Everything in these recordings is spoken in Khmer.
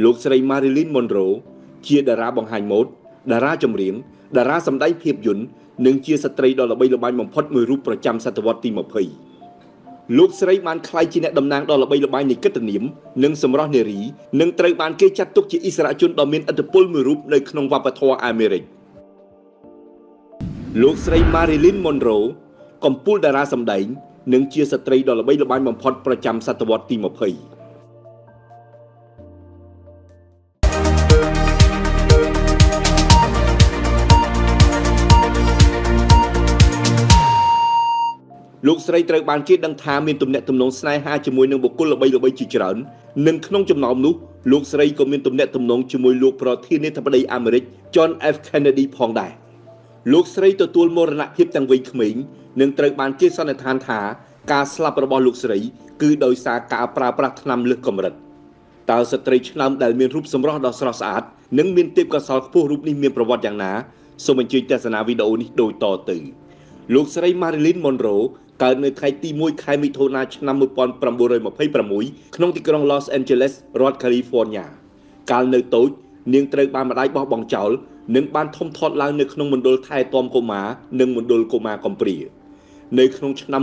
លោកស្រី Marilyn Monroe ជាតារាបង្ហាញម៉ូដតារាចម្រៀងតារាសម្ដែងភាពយន្តនិងជាស្ត្រីដ៏ល្បីល្បាញបំផុតមួយរូបប្រចាំសតវត្សទី20លោកស្រីបានក្លាយជាអ្នកតំណាងដ៏ល្បីល្បាញនៃកិត្តិនាមនិងសម្រស់នារីនិងត្រូវបានគេចាត់ទុកជាអិសរាជជនដ៏មានឥទ្ធិពលមួយរូបនៅក្នុងវប្បធម៌អាមេរិកលោកស្រី Marilyn Monroe កំពូលតារាសម្ដែងនិងជាស្ត្រីដ៏ល្បីល្បាញបំផុតប្រចាំសតវត្សទី20 លោកស្រីត្រូវបានគេដឹងថាមានទំនាក់ទំនងស្នេហាជាមួយនឹងបុគ្គលល្បីៗជាច្រើននិងក្នុងចំណោមនោះលោកស្រីក៏មានទំនាក់ទំនងជាមួយលោកប្រធានាធិបតីអាមេរិក John F Kennedy ផងដែរលោកស្រីទទួលមរណភាពទាំងវ័យក្មេងនិងត្រូវបានគេសន្និដ្ឋានថាការស្លាប់របស់លោកស្រី គឺដោយសារការប្រើប្រាស់ថ្នាំលើសកម្រិតតើស្ត្រីឆ្នើមដែលមានរូបសម្រស់ដ៏ស្រស់ស្អាតនិងមានទេពកោសល្យខ្ពស់រូបនេះមានប្រវត្តិយ៉ាងណាសូមអញ្ជើញទស្សនាវីដេអូនេះដូចតទៅ លោកស្រី Marilyn Monroe កើតនៅថ្ងៃទី1ខែមិថុនាឆ្នាំ1926ក្នុងទីក្រុង Los Angeles រដ្ឋ California កាលនៅតូច នាងត្រូវបានម្ដាយបោះបង់ចោលនិងបានធំធាត់ឡើងនៅក្នុងមណ្ឌលថែទាំកុមារនិងមណ្ឌលកុមារកំព្រានៅក្នុងឆ្នាំ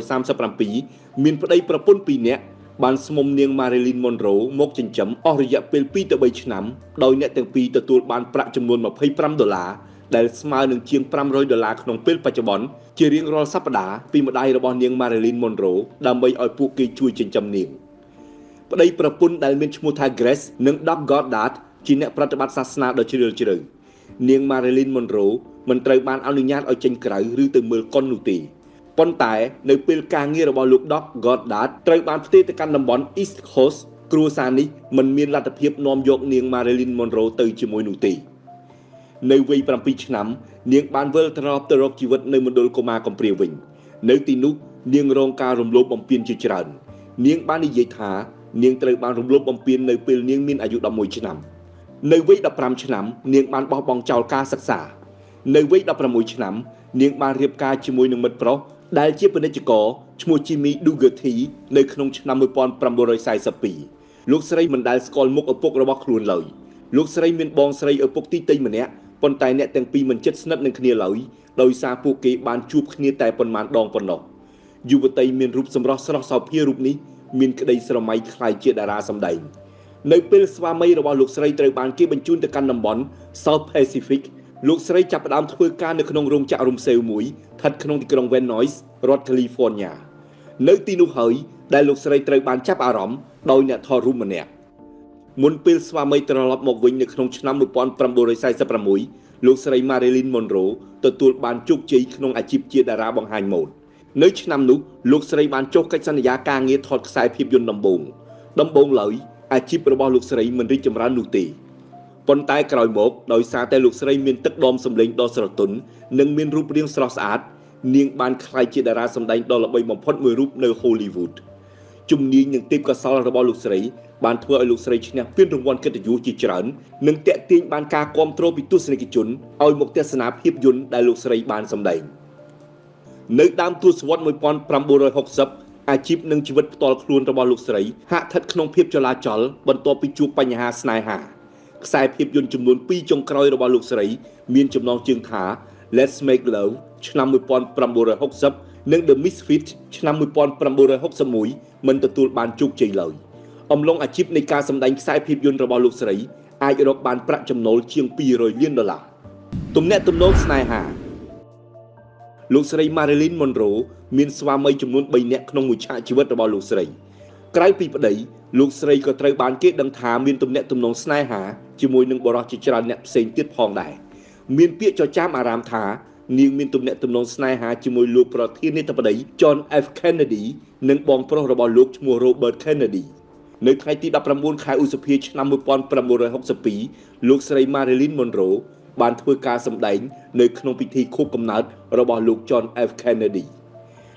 1937មានប្តីប្រពន្ធ2នាក់បានស្មុំនាង Marilyn Monroe មកចិញ្ចឹមអស់រយៈពេល2ទៅ3ឆ្នាំដោយអ្នកទាំងពីរទទួលបានប្រាក់ចំនួន25ដុល្លារ ដែលស្មើនឹងជាង500ដុល្លារក្នុងពេលបច្ចុប្បន្នជារៀងរាល់សប្តាហ៍ពីម្ដាយរបស់នាង Marilyn Monroe ដើម្បីឲ្យពួកគេជួយចិញ្ចឹមនាងប្តីប្រពន្ធដែលមានឈ្មោះថា Grace និង Doc Goddard ជាអ្នកប្រតិបត្តិសាសនាដ៏ជ្រាលជ្រៅនាង Marilyn Monroe មិនត្រូវបានអនុញ្ញាតឲ្យចេញក្រៅឬទៅមើលកុននោះទេប៉ុន្តែនៅពេលការងាររបស់លោក Doc Goddard ត្រូវបានផ្ទេរទៅកាន់តំបន់ East Coast គ្រួសារនេះមិនមានលទ្ធភាពនាំយកនាង Marilyn Monroe ទៅជាមួយនោះទេ នៅវ័យ7ឆ្នាំ នាងបានវិលត្រឡប់ទៅរកជីវិតនៅមណ្ឌលកុមារកំព្រាវិញនៅទីនោះនាងរងការរំលោភបំពានជាច្រើន នាងបាននិយាយថានាងត្រូវបានរំលោភបំពាននៅពេលនាងមានអាយុ11ឆ្នាំនៅវ័យ15ឆ្នាំ នាងបានបោះបង់ចោលការសិក្សា នៅវ័យ16ឆ្នាំ នាងបានរៀបការជាមួយនឹងមិត្តប្រុសដែលជាពាណិជ្ជករឈ្មោះ Jimmy Dougherty នៅក្នុងឆ្នាំ1942លោកស្រីមិនដែលស្គាល់មុខឪពុករបស់ខ្លួនឡើយលោកស្រីមានបងស្រីឪពុកទីតិញម្នាក់ ប៉ុន្តែអ្នកទាំងពីរមិនជិតស្និទ្ធនឹងគ្នាឡើយដោយសារពួកគេបានជួបគ្នាតែប៉ុន្មានដងប៉ុណ្ណោះយុវតីមានរូបសម្រស់ស្រស់សោភារូបនេះមានក្តីស្រមៃคล้ายជាតារាសម្ដែងនៅពេលស្វាមីរបស់លោកស្រីត្រូវបានគេបញ្ជូនទៅកាន់តំបន់ South Pacific លោកស្រីចាប់ផ្ដើមធ្វើការនៅក្នុងរោងចក្ររុំសេវមួយស្ថិតក្នុងទីក្រុង Van Nuys រដ្ឋ California នៅទីនោះហើយដែលលោកស្រីត្រូវបានចាប់អារម្មណ៍ដោយអ្នកថតរូបម្នាក់ មុនពេលស្វាមីត្រឡប់មកវិញនៅក្នុងឆ្នាំ1946លោកស្រី Marilyn Monroe ទទួលបានជោគជ័យក្នុងអាជីពជាតារាបង្ហាញម៉ូដនៅឆ្នាំនោះលោកស្រីបានចុះកិច្ចសន្យាការងារថតខ្សែភាពយន្តដំបូងដំបូងឡើយអាជីពរបស់លោកស្រីមិនរីកចម្រើននោះទេប៉ុន្តែក្រោយមកដោយសារតែលោកស្រីមានទឹកដមសម្លេងដ៏ស្រទន់និងមានរូបរាងស្រស់ស្អាតនាងបានក្លាយជាតារាសម្ដែងដ៏ល្បីបំផុតមួយរូបនៅ Hollywood ជំនាញនិងទេពកោសល្យរបស់លោកស្រីបានធ្វើឲ្យលោកស្រីឈ្នះពានរង្វាន់កិត្តិយសជាច្រើននិងតាក់ទាញបានការគាំទ្រពីទស្សនិកជនឲ្យមកទស្សនាភាពយន្តដែលលោកស្រីបានសម្ដែងនៅដើមទសវត្ស1960អាជីពនិងជីវិតផ្ទាល់ខ្លួនរបស់លោកស្រីហាក់ស្ថិតក្នុងភាពចលាចលបន្ទាប់ពីជួបបញ្ហាស្នេហាខ្សែភាពយន្តចំនួន2ចុងក្រោយរបស់លោកស្រី មានចំណងជើងថា Let's Make Love ឆ្នាំ1960និង The Misfit ឆ្នាំ1961 មិនទទួលបានជោគជ័យឡើយអំឡុងអាជីពនៃការសម្ដែងខ្សែភាពយន្តរបស់លោកស្រីអាចរកបានប្រាក់ចំណូលជាង200លានដុល្លារទំនាក់ទំនងស្នេហាលោកស្រី Marilyn Monroe មានស្វាមីចំនួន3នាក់ក្នុងមួយឆាកជីវិតរបស់លោកស្រី ក្រៅពីប្តីលោកស្រីក៏ត្រូវបានគេដឹងថាមានទំនាក់ទំនងស្នេហាជាមួយនឹងបរិសុទ្ធជាច្រើនអ្នកផ្សេងទៀតផងដែរមានពាក្យចចាមអារាមថា នាងមានទំនាក់ទំនងស្នេហាជាមួយលោកប្រធានាធិបតី John F Kennedy និងបងប្រុសរបស់លោកឈ្មោះ Robert Kennedy នៅថ្ងៃទី19ខែឧសភាឆ្នាំ1962លោកស្រី Marilyn Monroe បានធ្វើការសម្ដែងនៅក្នុងពិធីខួបកំណើតរបស់លោក John F Kennedy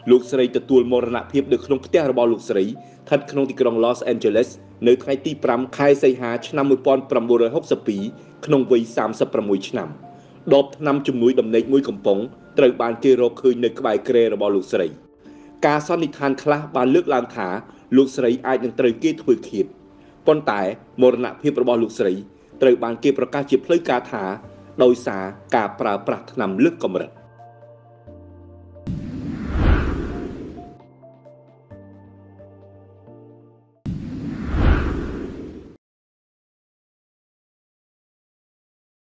លោកស្រីទទួលមរណភាពនៅក្នុងផ្ទះរបស់លោកស្រីស្ថិតក្នុងទីក្រុង Los Angeles នៅថ្ងៃទី5ខែសីហាឆ្នាំ1962ក្នុងវ័យ36ឆ្នាំ ដបថ្នាំជំនួយដំណេកមួយកំប៉ុងត្រូវបានគេរកឃើញនៅក្បែរគ្រែរបស់លោកស្រី ការសន្និដ្ឋានខ្លះបានលើកឡើងថាលោកស្រីអាចនឹងត្រូវគេធ្វើឃាតប៉ុន្តែមរណភាពរបស់លោកស្រីត្រូវបានគេប្រកាសជាផ្លូវការថាដោយសារការប្រើប្រាស់ថ្នាំលើសកម្រិត។